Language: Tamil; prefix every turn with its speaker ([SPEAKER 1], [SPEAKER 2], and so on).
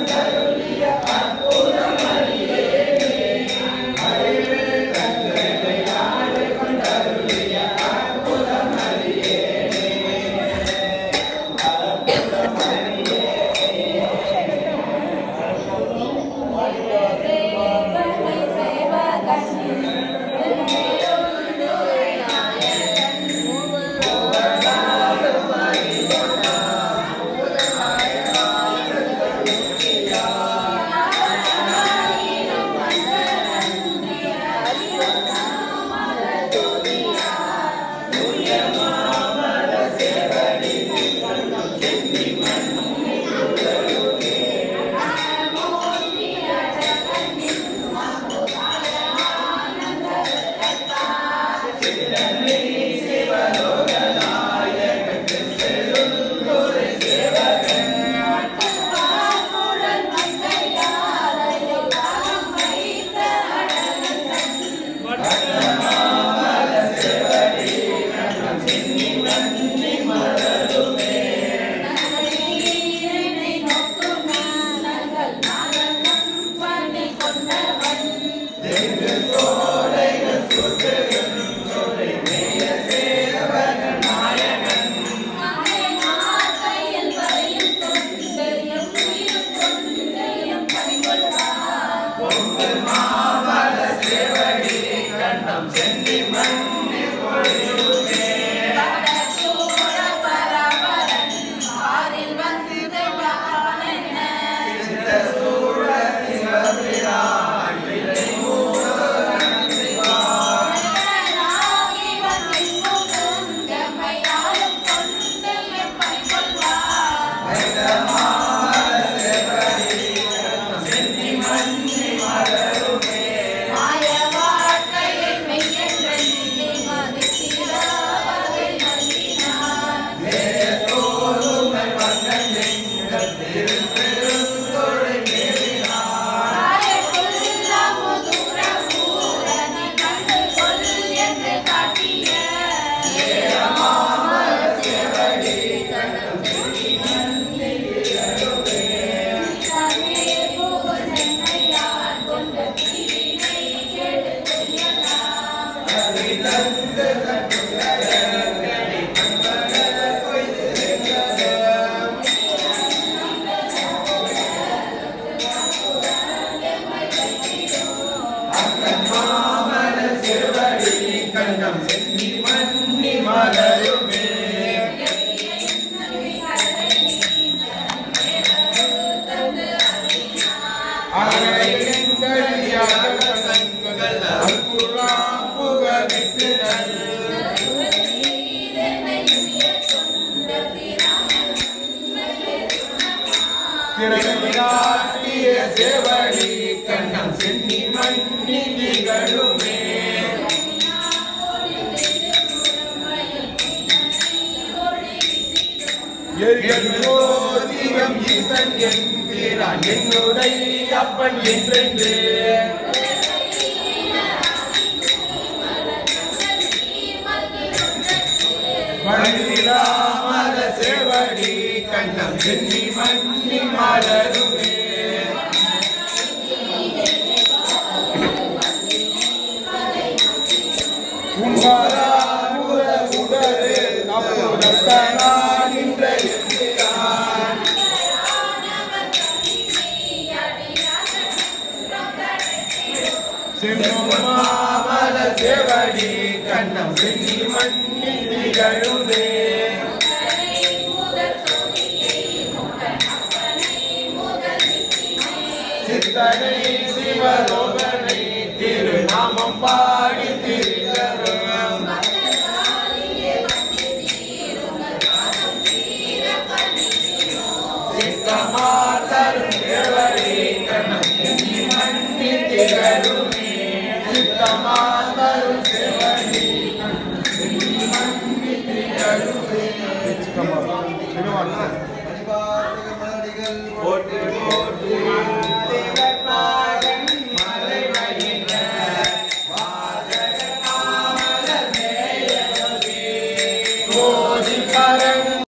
[SPEAKER 1] Amen. Mulher, Then they சேவடி கண்ணம் சென்னி மன்னி திகழுமே எரியோதிகம் ஈசன் என்கிறான் என்னுடைய அப்பன் என்றென்றே
[SPEAKER 2] திகழுமே சித்தனை சிவலோகனை திருநாமம் பாடி திரிகரம் சித்தமாதரும் தேவடி கண்ணம் சென்னி மன்னி திகழுமே. சித்தமாதரும் Senhor Deus.